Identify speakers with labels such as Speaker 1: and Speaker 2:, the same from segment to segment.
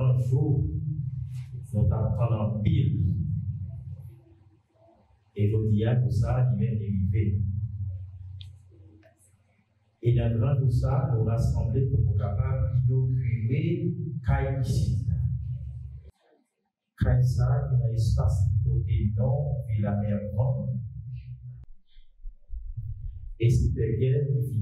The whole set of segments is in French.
Speaker 1: grand jour, nous t'attendons pile. Et je dis à tout ça, il vient d'arriver. Et dans le grand jour ça, nous rassembler pour nous capables d'inaugurer Caille ici. A un espace côté non, et la mer vent. Et c'est Bergen qui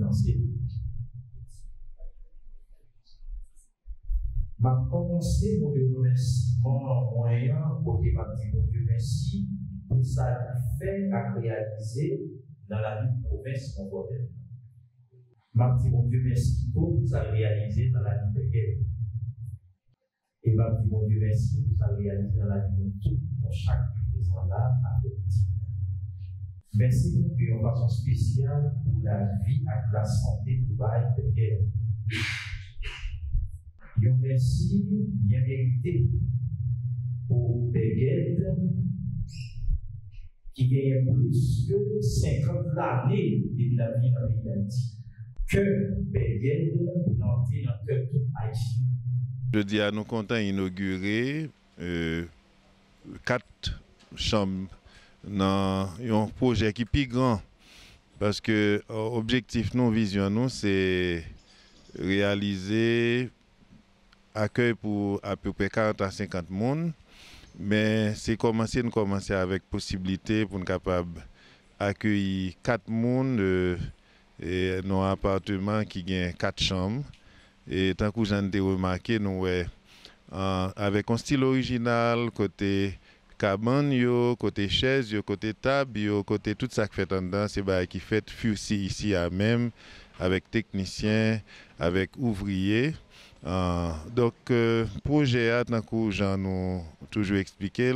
Speaker 1: m'a commencé mon remerciement moyen pour que m'a dit mon Dieu merci pour ça fait à réaliser dans la vie province confortable. M'a dit mon Dieu merci pour ça réaliser dans la vie de guerre. Et m'a dit mon Dieu merci pour ça réaliser dans la vie de tout, dans chaque présent là avec Merci pour une façon spéciale pour la vie et la santé pour la guerre. Merci bien mérité pour Béguette qui gagne plus que 50 années de la vie dans le pays d'Haïti. Que Béguette planté dans le cœur de Haïti.
Speaker 2: Je dis à nous comptons inaugurer euh, quatre chambres dans un projet qui est plus grand. Parce que l'objectif, nous, vision, nous, c'est réaliser accueil pour à peu près 40 à 50 personnes. Mais c'est commencer, nous commencer avec possibilité pour nous capable accueillir 4 personnes euh, et nos appartements qui ont 4 chambres. Et tant que j'en ai remarqué, nous, avec un style original, côté cabane, côté chaise, côté table, côté tout ça qui fait tendance, c'est bah, qui fait fusil ici à même, avec techniciens, avec ouvriers. Uh, donc, euh, projet a, tant que j'en ai toujours expliqué,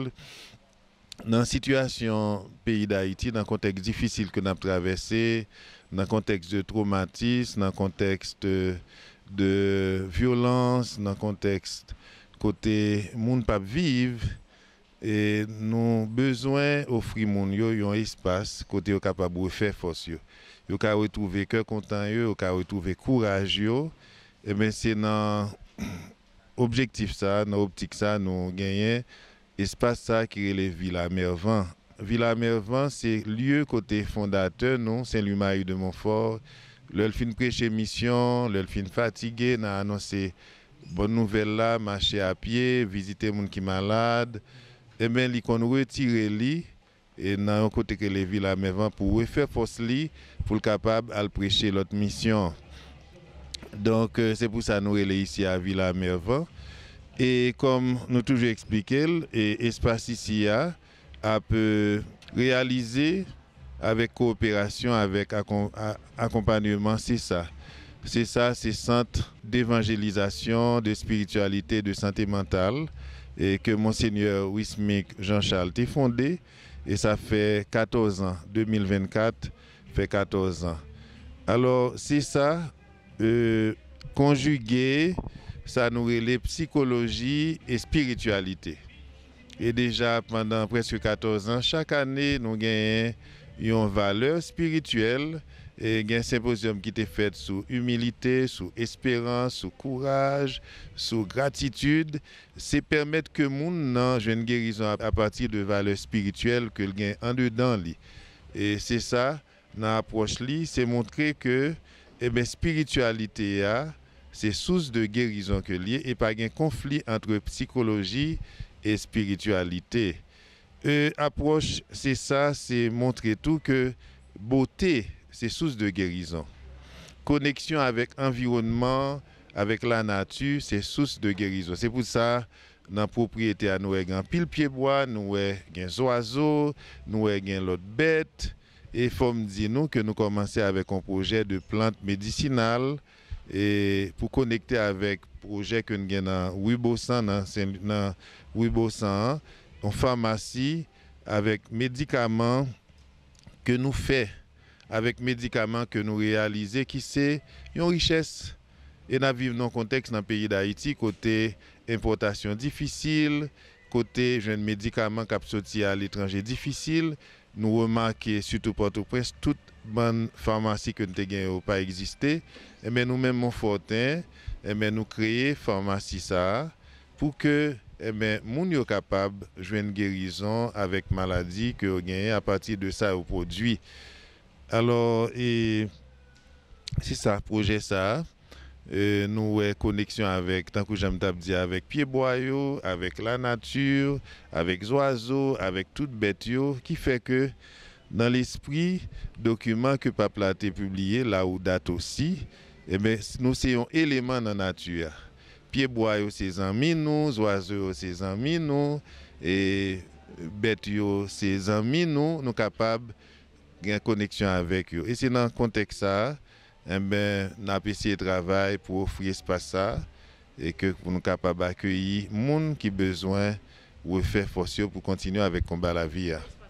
Speaker 2: dans la situation pays d'Haïti, dans le contexte difficile que nous avons traversé, dans le contexte de traumatisme, dans le contexte de violence, dans le contexte côté monde pas vivre, et nous besoin d'offrir un espace côté capable de faire force. Yo ka retrouver cœur content yo, ka retrouver courage yo. Et bien c'est dans objectif ça, dans optique ça nous gagnons espace ça qui est Villa Mervan. Villa Mervan c'est lieu côté fondateur non? Saint-Louis-Marie de Montfort. Le fin prêcher mission, le fin fatigué, n'a annoncé bonne nouvelle là, marcher à pied, visiter moun qui malade. Et bien, li qu'on retire li et dans un côté que les villes pour faire force li pour le capable de prêcher l'autre mission. Donc euh, c'est pour ça que nous sommes ici à Villa Mervan. Et comme nous toujours expliqué, l'espace ici a, a réaliser avec coopération, avec accompagnement, c'est ça. C'est ça, c'est centre d'évangélisation, de spiritualité, de santé mentale et que Monseigneur Wismic Jean-Charles a fondé. Et ça fait 14 ans, 2024 fait 14 ans. Alors, c'est ça, euh, conjugué, ça nous relève psychologie et spiritualité. Et déjà pendant presque 14 ans, chaque année, nous gagnons une valeur spirituelle et un symposium qui était fait sous humilité, sous espérance, sous courage, sous gratitude. C'est permettre que monde nan une guérison à partir de valeurs spirituelles que le gain en dedans Et c'est ça, dans l'approche c'est montrer que eh bien, spiritualité c'est source de guérison que lié et pas un conflit entre psychologie et spiritualité. Euh, approche, c'est ça, c'est montrer tout que beauté, c'est source de guérison. Connexion avec l'environnement, avec la nature, c'est source de guérison. C'est pour ça, dans la propriété, nous avons pile pied bois, nous avons des oiseaux, nous avons l'autre bête. Et il faut me dire nous que nous commençons avec un projet de plantes médicinales et pour connecter avec le projet que nous avons dans Wibosan, dans en pharmacie avec médicaments que nous faisons, avec médicaments que nous réalisons, qui c'est une richesse. Et nous vivons dans un contexte dans le pays d'Haïti, côté importation difficile, côté jeunes médicaments qui à l'étranger difficile nous remarquons, surtout Port-au-Prince, toute bonne pharmacie que nous avons pas existé. Et bien, nous-mêmes, Montfortin, et bien, nous créons pharmacie ça pour que eh ben, moun yo capable jouer une guérison avec maladie que gagné à partir de ça au produit. Alors et c'est ça projet ça nous avons connexion avec tant que j'aime dit avec pied boyau, avec la nature, avec les oiseaux, avec toutes bêtes qui fait que dans l'esprit document que peuple a publié là où date aussi, eh ben, nous sommes un élément dans la nature. Pied boyau c'est amis nous, oiseaux c'est amis nous et bêtes c'est amis nous, nous capables de connexion avec eux. Et c'est dans ce contexte ça eh ben, nous avons essayé pour offrir espace ça et que pour nous capables les gens qui ont besoin de faire force pour continuer avec le combat la vie.